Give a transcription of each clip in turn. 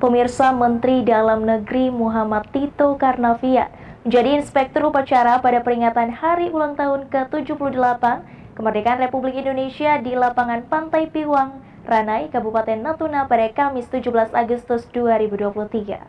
pemirsa Menteri Dalam Negeri Muhammad Tito Karnavian menjadi inspektur upacara pada peringatan Hari Ulang Tahun ke-78 Kemerdekaan Republik Indonesia di lapangan Pantai Piwang, Ranai, Kabupaten Natuna pada Kamis 17 Agustus 2023.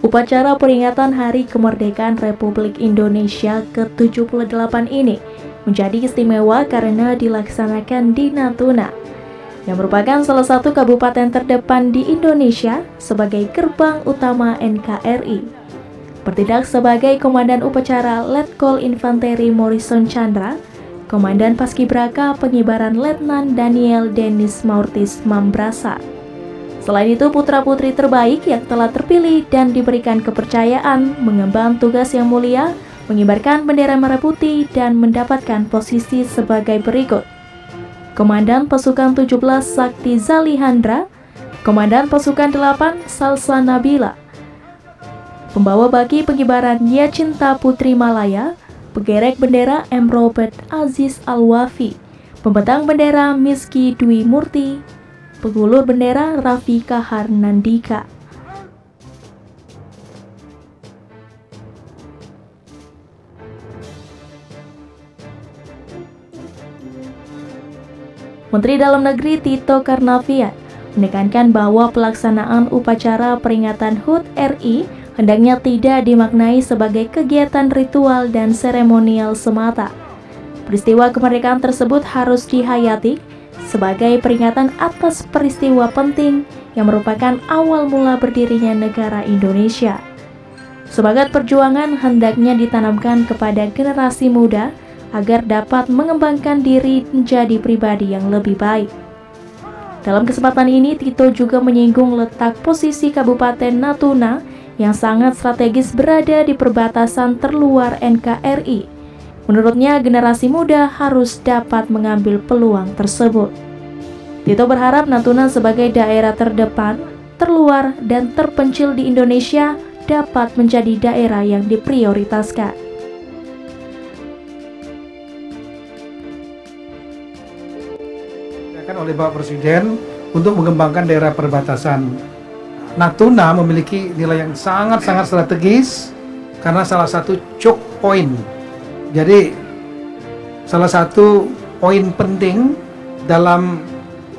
Upacara peringatan Hari Kemerdekaan Republik Indonesia ke-78 ini menjadi istimewa karena dilaksanakan di Natuna, yang merupakan salah satu kabupaten terdepan di Indonesia sebagai gerbang utama NKRI. Bertindak sebagai Komandan Upacara Letkol Infanteri Morrison Chandra, Komandan Paskibraka Pengibaran Letnan Daniel Dennis Maurtis Mambrasa. Selain itu, putra-putri terbaik yang telah terpilih dan diberikan kepercayaan mengemban tugas yang mulia mengibarkan bendera merah putih dan mendapatkan posisi sebagai berikut. Komandan Pasukan 17 Sakti Zalihandra, Komandan Pasukan 8 Salsa Nabila, Pembawa bagi pengibaran Ya Cinta Putri Malaya, Pegerek bendera M. Robert Aziz Alwafi, Pembentang bendera Miski Dwi Murti, Pengulur bendera Raffi Kahar Menteri Dalam Negeri Tito Karnavian menekankan bahwa pelaksanaan upacara peringatan HUT RI hendaknya tidak dimaknai sebagai kegiatan ritual dan seremonial semata. Peristiwa kemerdekaan tersebut harus dihayati sebagai peringatan atas peristiwa penting yang merupakan awal mula berdirinya negara Indonesia. Sebagai perjuangan hendaknya ditanamkan kepada generasi muda agar dapat mengembangkan diri menjadi pribadi yang lebih baik. Dalam kesempatan ini, Tito juga menyinggung letak posisi Kabupaten Natuna yang sangat strategis berada di perbatasan terluar NKRI. Menurutnya, generasi muda harus dapat mengambil peluang tersebut. Tito berharap Natuna sebagai daerah terdepan, terluar, dan terpencil di Indonesia dapat menjadi daerah yang diprioritaskan. Oleh Bapak Presiden untuk mengembangkan daerah perbatasan. Natuna memiliki nilai yang sangat-sangat strategis karena salah satu choke point. Jadi salah satu poin penting dalam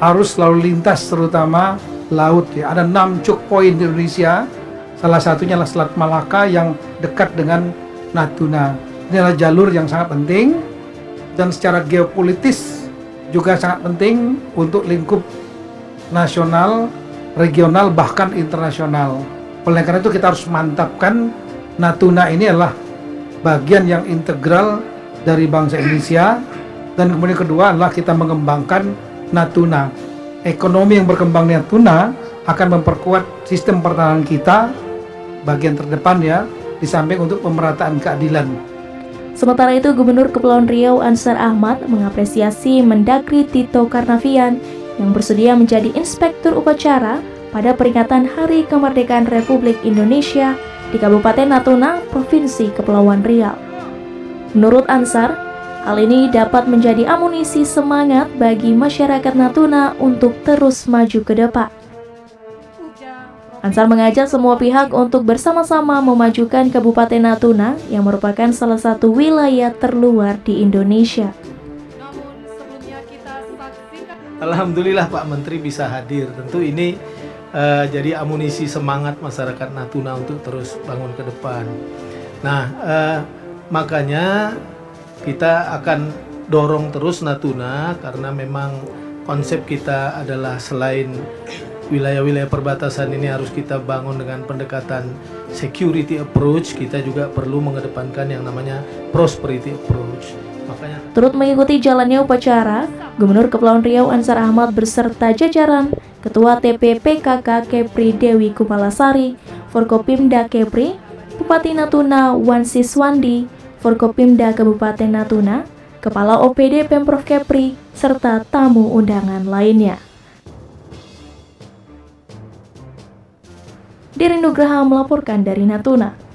arus lalu lintas terutama laut ya. Ada enam choke point di Indonesia. Salah satunya adalah Selat Malaka yang dekat dengan Natuna. Ini adalah jalur yang sangat penting dan secara geopolitis juga sangat penting untuk lingkup nasional, regional, bahkan internasional. Oleh karena itu kita harus mantapkan Natuna ini adalah bagian yang integral dari bangsa Indonesia dan kemudian kedua adalah kita mengembangkan Natuna. Ekonomi yang berkembang di Natuna akan memperkuat sistem pertahanan kita bagian terdepan ya di samping untuk pemerataan keadilan Sementara itu, Gubernur Kepulauan Riau Ansar Ahmad mengapresiasi Mendagri Tito Karnavian yang bersedia menjadi inspektur upacara pada peringatan Hari Kemerdekaan Republik Indonesia di Kabupaten Natuna, Provinsi Kepulauan Riau. Menurut Ansar, hal ini dapat menjadi amunisi semangat bagi masyarakat Natuna untuk terus maju ke depan. Ansar mengajak semua pihak untuk bersama-sama memajukan Kabupaten Natuna yang merupakan salah satu wilayah terluar di Indonesia. Alhamdulillah Pak Menteri bisa hadir. Tentu ini uh, jadi amunisi semangat masyarakat Natuna untuk terus bangun ke depan. Nah, uh, makanya kita akan dorong terus Natuna karena memang konsep kita adalah selain wilayah-wilayah perbatasan ini harus kita bangun dengan pendekatan security approach, kita juga perlu mengedepankan yang namanya prosperity approach. Makanya turut mengikuti jalannya upacara, Gubernur Kepulauan Riau Ansar Ahmad beserta jajaran Ketua TPPKK Kepri Dewi Kumalasari, Forkopimda Kepri, Bupati Natuna Wan Siswandi, Forkopimda Kabupaten Natuna, Kepala OPD Pemprov Kepri, serta tamu undangan lainnya. Diri Nugraha melaporkan dari Natuna.